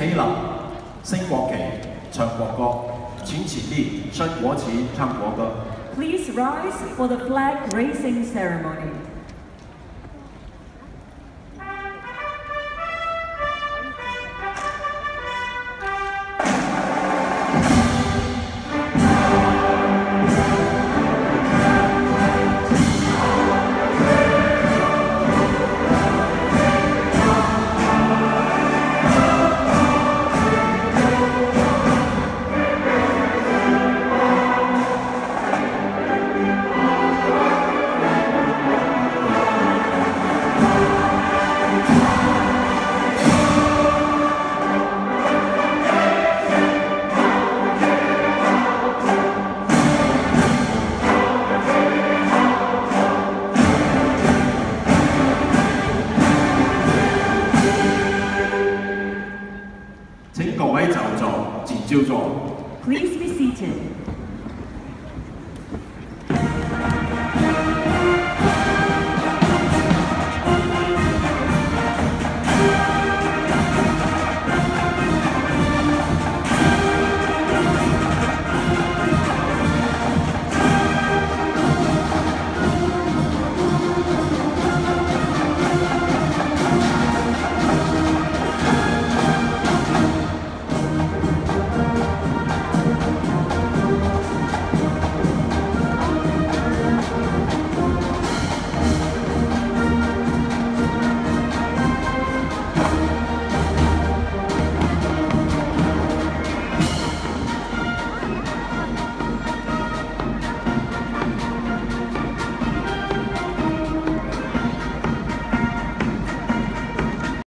起立，升国旗，唱国歌，请起立，升国旗，唱国歌。Please rise for the flag raising ceremony. seated.